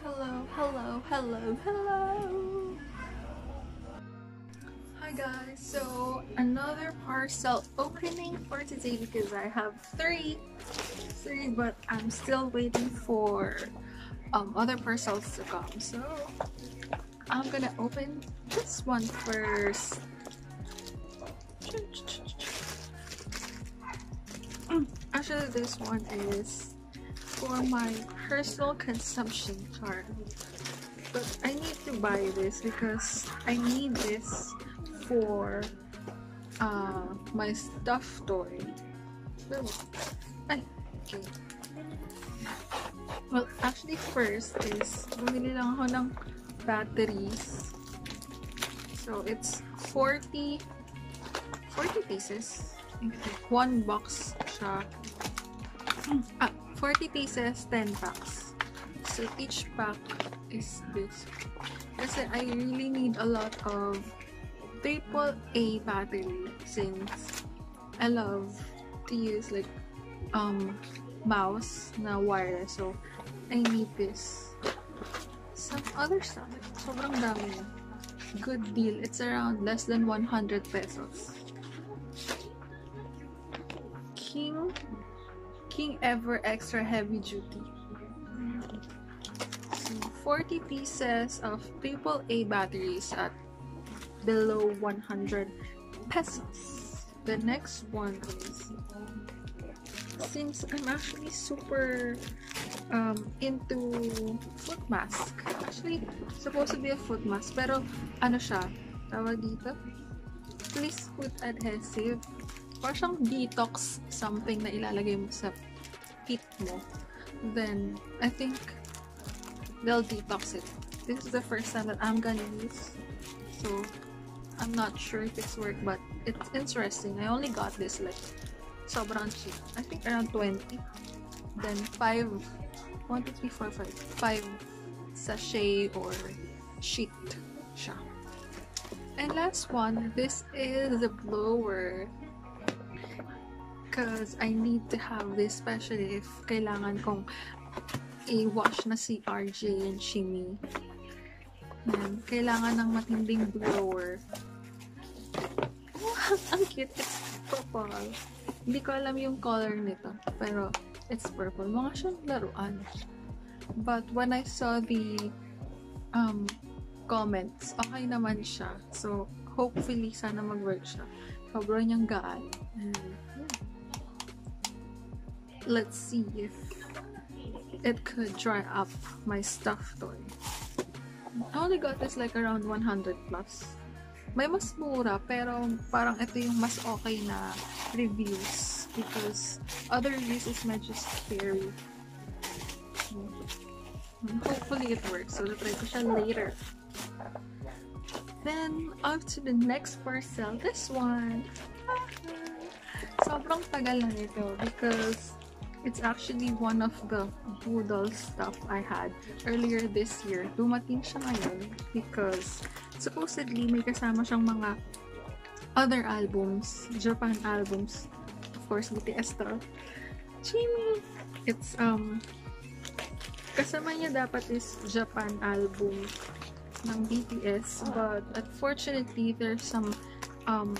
Hello, hello, hello, hello. Hi guys, so another parcel opening for today because I have three, three, but I'm still waiting for um, other parcels to come. So I'm gonna open this one first. Actually, this one is for my personal consumption chart. But I need to buy this because I need this for uh, my stuffed toy. Well, actually first is bumili lang ako ng batteries. So, it's 40 40 pieces. One box siya. Ah, 40 pieces, 10 packs. So, each pack is this. Kasi I really need a lot of triple A battery since I love to use like um mouse na wireless. So, I need this. Some other stuff. Sobrang dami. Good deal. It's around less than 100 pesos. King King Ever Extra Heavy Duty. So, 40 pieces of AAA batteries at below 100 pesos. The next one is since I'm actually super um, into foot mask. Actually, supposed to be a foot mask. Pero, ano siya? Tawag dito? Please put adhesive. Or siyang detox something na ilalagay mo sa feet mo. Then, I think they'll detox it. This is the first time that I'm gonna use. So, I'm not sure if it's work, but it's interesting. I only got this like sobrang cheap. I think around 20. Then 5, 1, 2, 3, 4, 5, 5 sachet or sheet siya. And last one, this is the blower. Because I need to have this especially if kailangan kong i-wash na si RJ and Shimmy. Yan. Kailangan ng matinding blower. Ang cute. It's purple. Hindi ko alam yung color nito. Pero, it's purple. Mga siyang laruan. But, when I saw the um, comments, okay naman siya. So, hopefully, sana mag-work siya. Sobrang niyang gaan. And, let's see if it could dry up my stuffed toy. I only got this like around 100 plus. May mas mura, pero parang ito yung mas okay na reviews because other reviews is just scary. Hmm. Hopefully it works. So, try ko siya later. Then, up to the next parcel. This one. Sobrang tagal nito because it's actually one of the Boodle stuff I had earlier this year. Dumating siya ngayon because supposedly may kasama siyang mga other albums, Japan albums. Of course, BTS to. Jimmy! It's, um, kasama niya dapat is Japan album ng BTS but unfortunately there's some um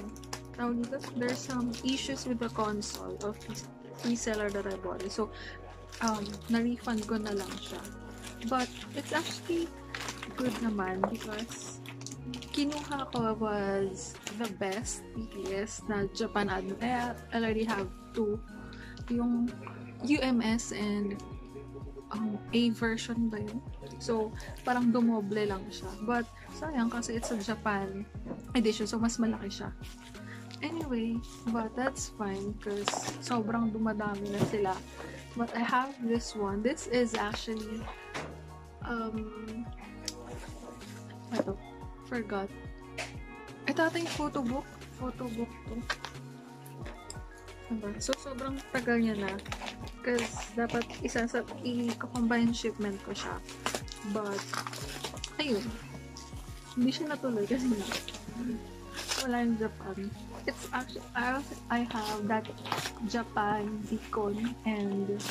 tawag dito, there's some issues with the console of reseller that I bought it. So, um, na-refund ko na lang siya. But, it's actually good naman because kinuha ko was the best BTS na Japan album. I already have two. Yung UMS and um, A version ba yun? So, parang dumoble lang siya. But, sayang kasi it's a Japan edition. So, mas malaki siya. Anyway, but that's fine because sobrang dumadami na sila. But I have this one. This is actually um ito, forgot. Ito ating photo book. Photo book to. Diba? So, sobrang tagal niya na. Because, dapat isa sa, i-combine shipment ko siya. But, ayun. Hindi siya natuloy kasi na. Wala yung Japan. It's actually, I, have that Japan beacon and,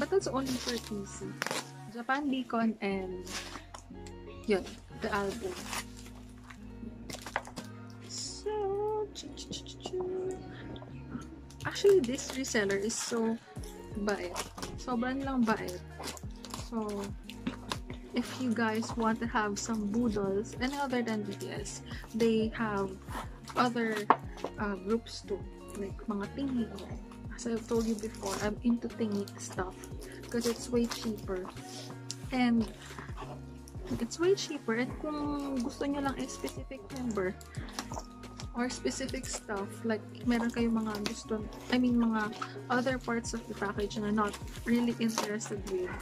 but that's only for PC. Japan Beacon and yun, the album. So, actually this reseller is so bait. Sobrang lang bait. So, if you guys want to have some boodles, and other than BTS, they have other uh, groups too. Like mga tingi. As I've told you before, I'm into tingi stuff. Because it's way cheaper. And it's way cheaper. And kung gusto nyo lang a specific number, or specific stuff, like meron kayong mga gusto, I mean mga other parts of the package na not really interested with,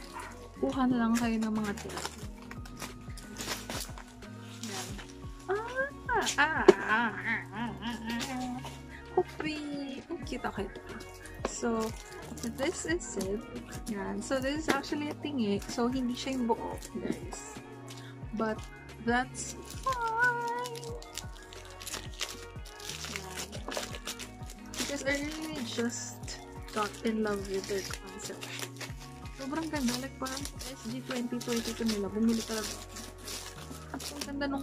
kuha na lang kayo ng mga tips. Yan. Ah, ah, ah, ah, ah, ah. Hopi! Ang cute ako ito. So, this is it. Yan. So, this is actually a thingy. So, hindi siya yung buo, guys. But, that's fine. Yan. Because I really just got in love with their concept. Sobrang ganda. Like, parang SG 2022 nila. Bumili talaga ako. Ang ganda nung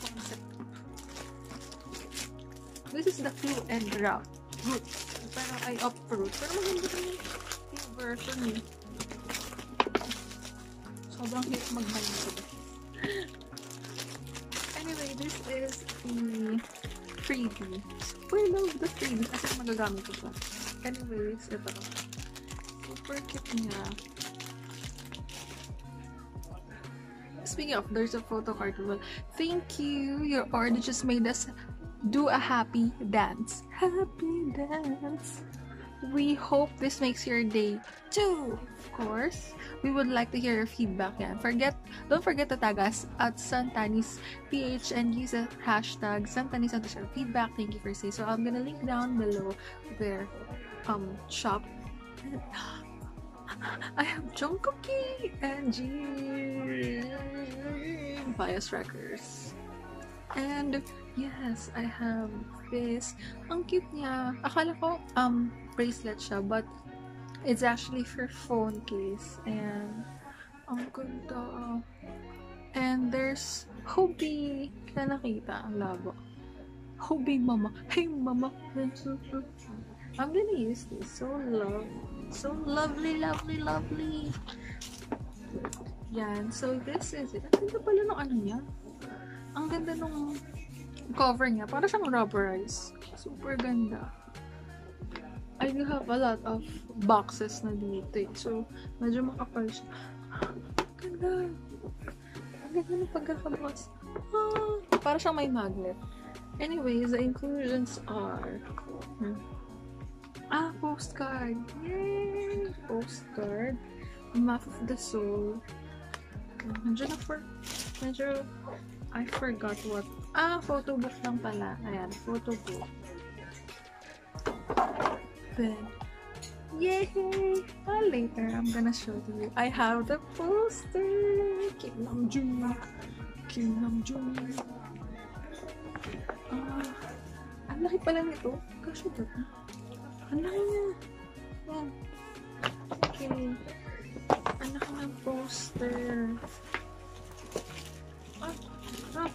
concept. This is the clue and route. Root. Pero ay up fruit. Pero maganda rin yung version eh. Sobrang hit magmahal Anyway, this is the freebie. I love the freebie kasi magagamit ko siya. Anyways, ito. Super cute niya. Speaking of, there's a photo card. Well, thank you. Your order just made us do a happy dance. Happy dance. We hope this makes your day too. Of course, we would like to hear your feedback. Yan. Forget, don't forget to tag us at Santanis PH and use the hashtag Santanis underscore feedback. Thank you for saying. So I'm gonna link down below their um shop. I have Jungkookie and G Bias Records. And yes, I have this. Ang cute niya. Akala ko um bracelet siya, but it's actually for phone case. And ang ganda. And there's Hobie na nakita. Ang labo. Hobie mama. Hey mama. I'm gonna use this. So love. So lovely, lovely, lovely. Yan. So this is it. Ang ganda pala ng ano niya. Ang ganda nung cover niya. Para siyang rubberized. Super ganda. I do have a lot of boxes na dito eh. So, medyo makapal siya. Ganda. Ang ganda ng pagkakabox. Ah, para siyang may magnet. Anyways, the inclusions are hmm. Ah, postcard. Yay! Postcard. Map of the Soul. Nandiyan na medyo I forgot what. Ah, photo book lang pala. Ayan, photo book. Then, yay! Ah, later, I'm gonna show you. I have the poster! Kim Namjoon. Kim Namjoon. Ah, ang laki pala nito. Ba ito? Ang laki niya. Yan. Okay. Ang laki ng poster. Ah, ah.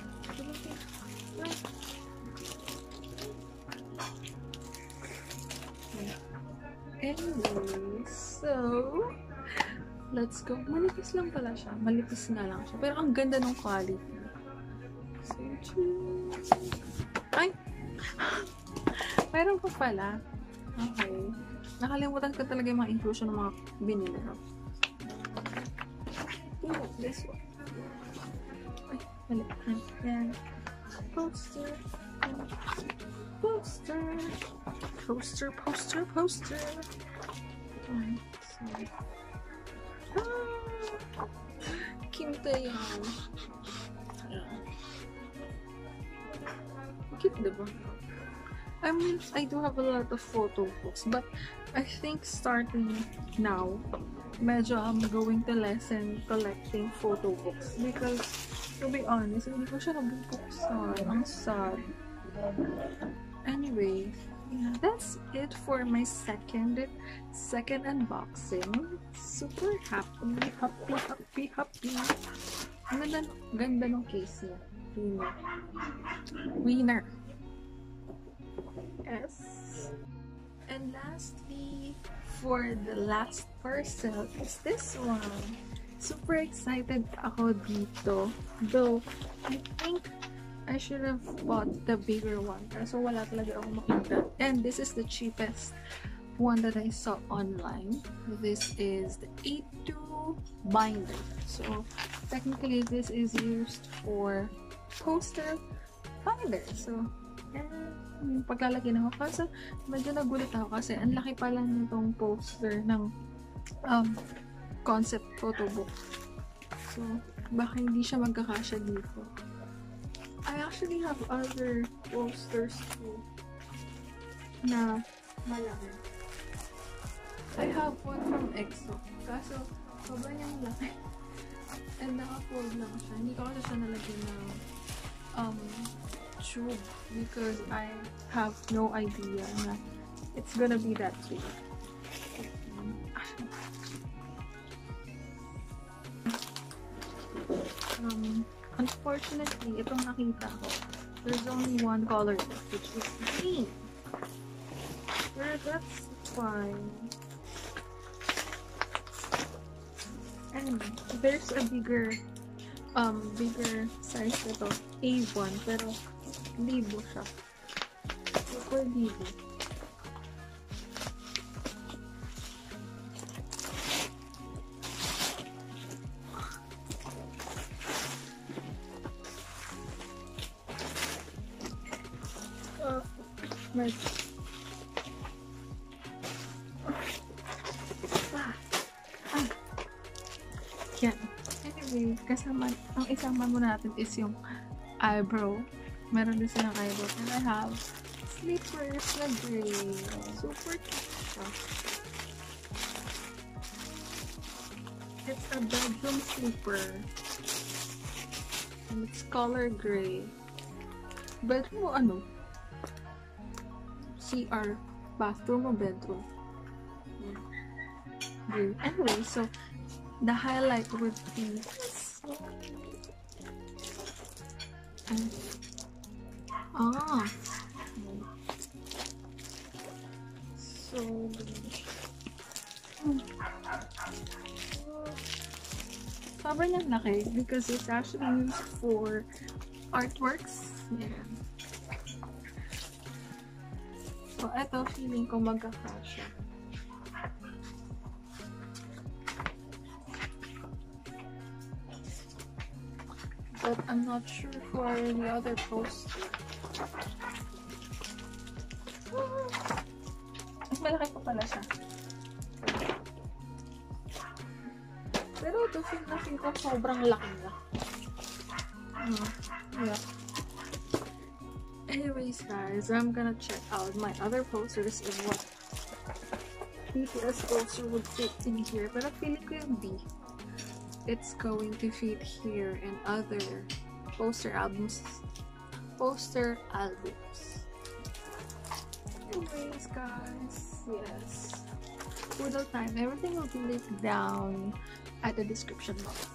Anyway, so, let's go. Malipis lang pala siya. Malipis nga lang siya. Pero ang ganda ng quality. So, Ay! Mayroon pa pala. Okay. Nakalimutan ko talaga yung mga inclusion ng mga binili ko. Oh, this one. Ay, mali. Yan. Poster. Poster. Poster, poster, poster. Alright, so. Ah! Kim Taeyang. Ayan. Cute, diba? I mean, I do have a lot of photo books, but I think starting now, medyo I'm going to lessen collecting photo books because, to be honest, hindi ko siya nabubuksan. Ang sad. Anyway, yeah, that's it for my second second unboxing. Super happy, happy, happy, happy. Ang ganda, ganda ng case niya. Winner. Winner. Yes. And lastly, for the last parcel is this one. Super excited ako dito. Though, I think I should have bought the bigger one. Kaso wala talaga ako makita. And this is the cheapest one that I saw online. This is the A2 binder. So, technically, this is used for poster binder. So, yung paglalagay ng Kaso, medyo nagulat ako kasi ang laki pala nitong poster ng um, concept photo book. So, baka hindi siya magkakasya dito. I actually have other posters too na malaki. I have one from EXO. Kaso, sobrang yung laki. And naka-fold lang siya. Hindi ko kasi siya nalagyan ng um, tube because I have no idea it's gonna be that big. Um, unfortunately, itong nakita ko, there's only one color which is green. But that's fine. And there's a bigger, um, bigger size nito, A1, pero libo siya. Super libo. Uh, ah. Yan. Anyway, kasama, ang isama mo natin is yung eyebrow. Meron din silang eyebrow. And I have slippers na gray. Super cute siya. It's a bedroom slipper. And it's color gray. Bedroom o ano? CR. Bathroom o bedroom? Gray. Anyway, so the highlight would be and ah so sobrang yung laki because it's actually used for artworks yeah. so eto feeling ko magkakasya but I'm not sure for the other post. Mas malaki pa pala siya. Pero ito, feel na feel ko sobrang laki na. Uh, yeah. Anyways, guys, I'm gonna check out my other posters and what BTS poster would fit in here. Pero feeling ko yung B it's going to fit here and other poster albums poster albums. Anyways guys yes. Poodle time. Everything will be linked down at the description box